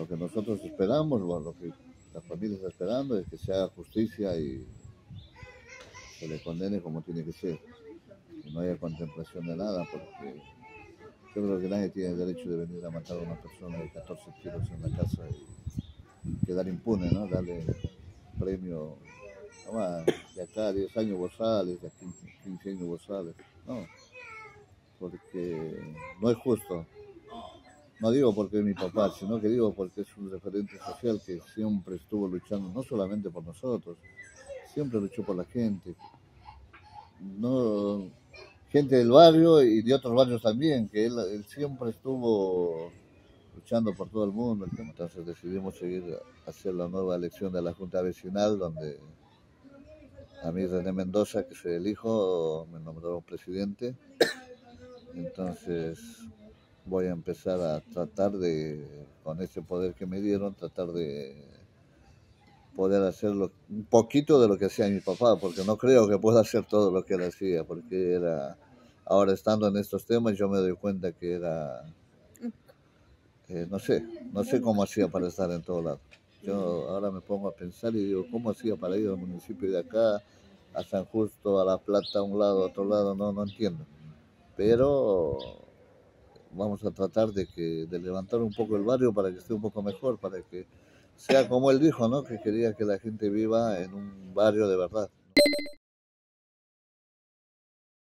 Lo que nosotros esperamos, bueno, lo que la familia está esperando es que se haga justicia y se le condene como tiene que ser. Que no haya contemplación de nada, porque yo creo que nadie tiene derecho de venir a matar a una persona de 14 tiros en la casa y quedar impune, ¿no? Darle premio, de acá a 10 años vos sales, de aquí 15 años vos sales. No, porque no es justo. No digo porque es mi papá, sino que digo porque es un referente social que siempre estuvo luchando, no solamente por nosotros, siempre luchó por la gente. No, gente del barrio y de otros barrios también, que él, siempre estuvo luchando por todo el mundo. Entonces decidimos seguir hacer la nueva elección de la Junta Vecinal, donde a mí René Mendoza, que soy el hijo, me nombraron presidente. Entonces voy a empezar a tratar de, con ese poder que me dieron, tratar de poder hacer lo- un poquito de lo que hacía mi papá, porque no creo que pueda hacer todo lo que él hacía, porque era, ahora estando en estos temas yo me doy cuenta que era, eh, no sé, no sé cómo hacía para estar en todo lado. Yo ahora me pongo a pensar y digo, ¿cómo hacía para ir al municipio de acá, a San Justo, a La Plata, a un lado, a otro lado? No, no entiendo. Pero vamos a tratar de que de levantar un poco el barrio para que esté un poco mejor, para que sea como él dijo, ¿no? Que quería que la gente viva en un barrio de verdad.